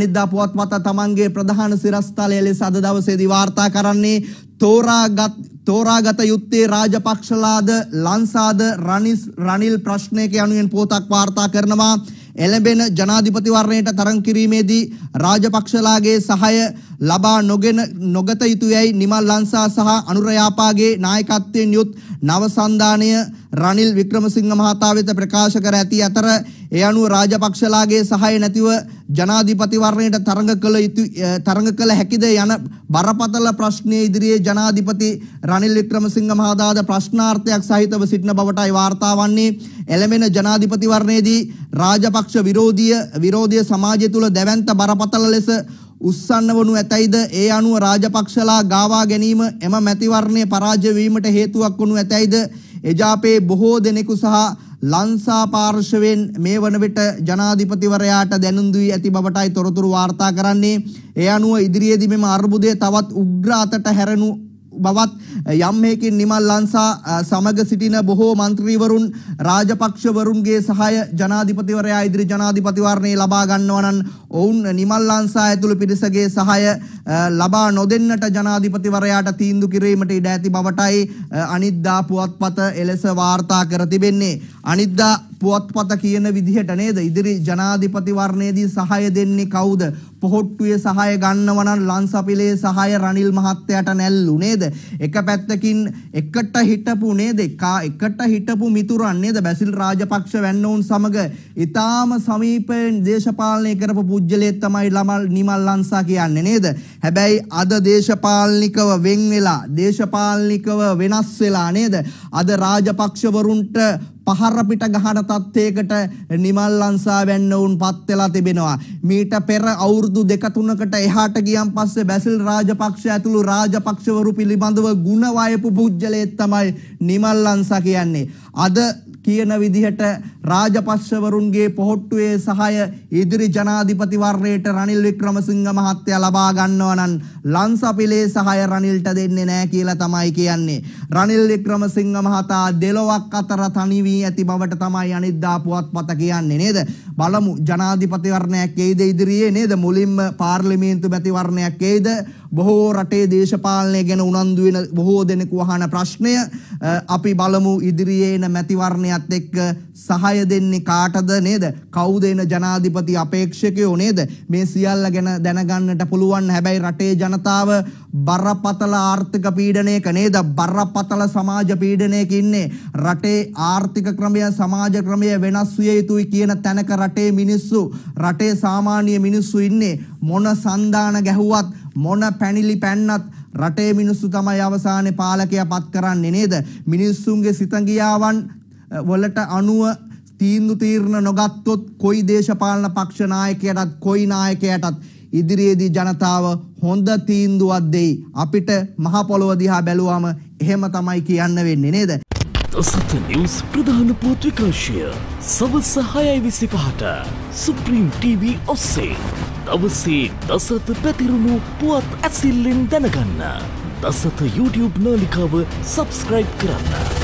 අනිද්දා පුවත්පත තමන්ගේ ප්‍රධාන සිරස්තලය ලෙස අද දවසේදී වාර්තා කරන්නේ තෝරාගත් තෝරාගත යුත්තේ රාජපක්ෂලාද ලංසාද රනිල් ප්‍රශ්නයක යනුවෙන් පෝතක් වාර්තා කරනවා. එළඹෙන ජනාධිපතිවරණයට තරඟ කිරීමේදී රාජපක්ෂලාගේ සහාය ලබා නොගෙන නොගත යුතුයයි නිමල් ලංසා සහ අනුරයාපාගේ නායකත්වයෙන් යුත් නව සන්ධානය රනිල් වික්‍රමසිංහ මහතා වෙත ප්‍රකාශ කර ඇති අතර ඒ අනුව රාජපක්ෂලාගේ සහාය නැතිව ජනාධිපතිවරණයට තරඟ කළ යුතු තරඟ කළ හැකිද යන බරපතල ප්‍රශ්නය ඉදිරියේ ජනාධිපති රනිල් වික්‍රමසිංහ මහතාද ප්‍රශ්නාර්ථයක් සහිතව සිටින බවටයි වාර්තා වන්නේ. එළඹෙන ජනාධිපතිවරණයේදී රාජපක්ෂ විරෝධීය විරෝධීය සමාජය තුළ දැවැන්ත බරපතල ලෙස උස්සන්න වනු ඇතැයිද? ඒ අනුව රාජපක්ෂලා ගාවා ගැනීම එම මැතිවරණය පරාජය වීමට හේතුවක් වනු ඇතැයිද? එජාපේ බොහෝ දෙනෙකු සහ ලංසා පාර්ශවෙන් මේ වන විට ජනාධිපතිවරයාට දැනුම් දී ඇති බවටයි තොරතුරු වාර්තා කරන්නේ. ඒ අනුව ඉදිරියේදී මෙම අර්බුදය තවත් උග්‍ර අතට හැරෙනු බවත් යම් හේකින් නිමල් ලංසා සමග සිටින බොහෝ මන්ත්‍රීවරුන් රාජපක්ෂවරුන්ගේ සහාය ජනාධිපතිවරයා ඉදිරි ජනාධිපතිවරණයේ ලබා ගන්නවා නම් ඔවුන් නිමල් ලංසා ඇතුළු පිරිසගේ සහාය ලබා නොදෙන්නට ජනාධිපතිවරයාට තීන්දුව කිරීමට ඉඩ ඇති බවටයි අනිද්දා පුවත්පත එලෙස වාර්තා කර තිබෙන්නේ. අනිද්දා පුවත්පත කියන විදිහට නේද? ඉදිරි ජනාධිපතිවරණයේදී සහාය දෙන්නේ කවුද? පොහොට්ටුවේ සහාය ගන්නව නම් ලංසපිලේ සහාය රනිල් මහත්තයාට නැල්ලු නේද? එක පැත්තකින් එකට හිටපු නේද? එකට හිටපු මිතුරන් නේද? බැසිල් රාජපක්ෂ වැන්නවුන් සමග ඊටාම සමීපයෙන් දේශපාලනය කරපු පුජ්‍යලයක් තමයි ළමල් නිමල් ලංසා කියන්නේ නේද? හැබැයි අද දේශපාලනිකව වෙන් වෙලා දේශපාලනිකව වෙනස් වෙලා නේද? අද රාජපක්ෂවරුන්ට පහර පිට ගහන තත්ත්වයකට නිමල් ලංසා වෙන්න උන් පත් වෙලා තිබෙනවා. මීට පෙර අවුරුදු දෙක තුනකට එහාට ගියන් පස්සේ බැසිල් රාජපක්ෂ ඇතුළු රාජපක්ෂවරු පිළිබඳව ಗುಣ වයපු පුජ්‍යලයේ තමයි නිමල් ලංසා කියන්නේ. අද කියන විදිහට රාජපක්ෂවරුන්ගේ පොහොට්ටුවේ සහාය ඉදිරි ජනාධිපතිවරණයට රනිල් වික්‍රමසිංහ මහත්තයා ලබා ගන්නවා නම් ලංසපිලේ සහාය රනිල්ට දෙන්නේ නැහැ කියලා තමයි කියන්නේ. රනිල් වික්‍රමසිංහ මහතා දෙලොවක් අතර තනි වී ඇති බවට තමයි අනිද්දා පුවත්පත කියන්නේ නේද? බලමු ජනාධිපතිවරණයක් එයිද ඉදිරියේ නේද? මුලින්ම පාර්ලිමේන්තු මැතිවරණයක් එයිද? බොහෝ රටේ දේශපාලනය ගැන උනන්දු වෙන බොහෝ දෙනෙකු අහන ප්‍රශ්නය අපි බලමු ඉදිරියේ එන මැතිවරණයත් එක්ක සහාය දෙන්නේ කාටද නේද? කවුද එන ජනාධිපති අපේක්ෂකයෝ නේද? මේ සියල්ල ගැන දැනගන්නට පුළුවන්. හැබැයි රටේ ජනතාව බරපතල ආර්ථික පීඩනයක නේද? බරපතල සමාජ පීඩනයක ඉන්නේ. රටේ ආර්ථික ක්‍රමය සමාජ ක්‍රමය වෙනස් විය යුතුයි කියන තැනක රටේ මිනිස්සු රටේ සාමාන්‍ය මිනිස්සු ඉන්නේ. මොන සන්දාන ගැහුවත් මොන පැණිලි පැන්නත් රටේ මිනිස්සු තමයි අවසානයේ පාලකයා පත් කරන්නේ නේද? මිනිස්සුන්ගේ සිතගියාවන් වලට අනුව තීන්දුව තීරණ නොගත්තොත් කොයි දේශපාලන පක්ෂ නායකයටත් කොයි නායකයටත් ඉදිරියේදී ජනතාව හොඳ තීන්දුවක් දෙයි. අපිට මහ පොළොව දිහා බැලුවම එහෙම තමයි කියන්න වෙන්නේ නේද? දසත නිවස් ප්‍රධාන පුවත් විකාශය සවස් සහයයි විසි පහට සුප්‍රීම් TV ඔස්සේ දවසේ දසත පැතිරුණු පුවත් ඇසිල්ලෙන් දැනගන්න. දසත YouTube නාලිකාව සබස්ක්‍රයිබ් කරන්න.